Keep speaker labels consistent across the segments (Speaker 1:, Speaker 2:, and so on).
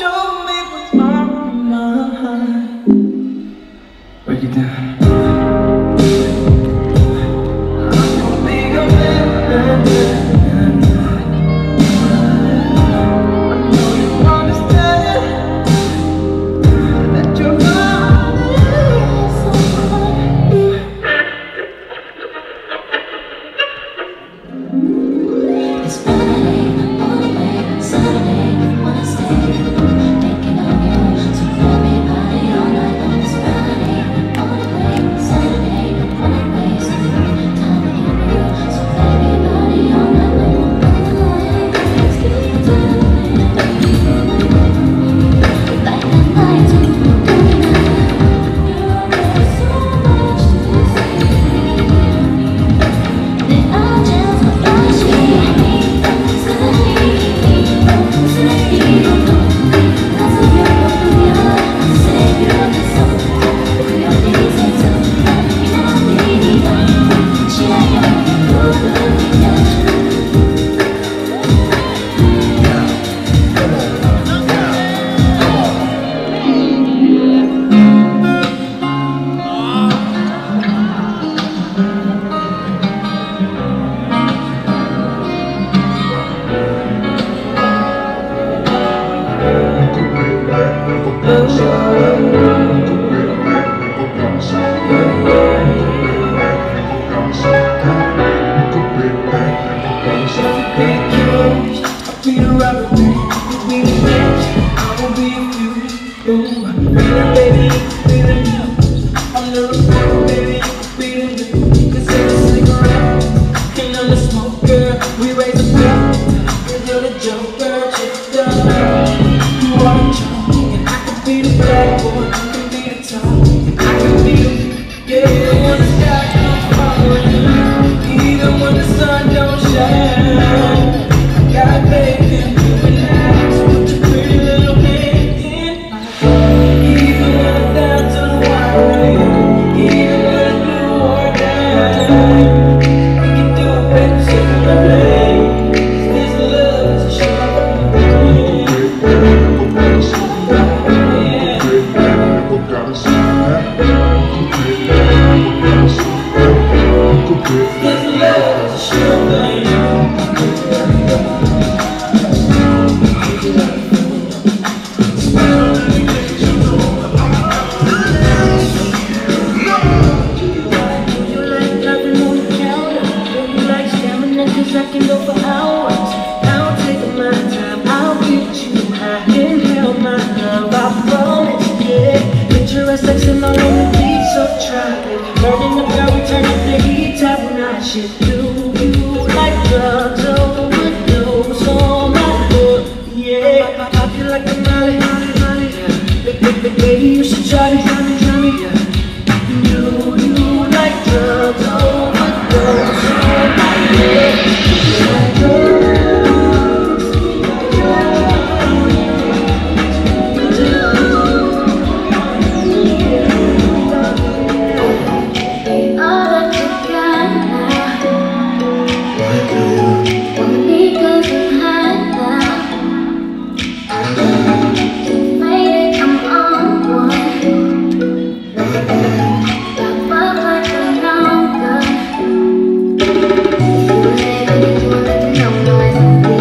Speaker 1: Show me what's reporter, baby,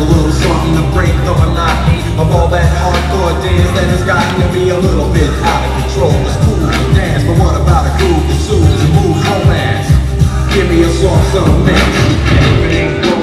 Speaker 1: a little something to break the monotony of all
Speaker 2: that hardcore
Speaker 3: dance that has gotten to be a little bit out of control. It's cool to dance, but what about a groove that soothes and moves romance? Give me a song, some mix. Everything's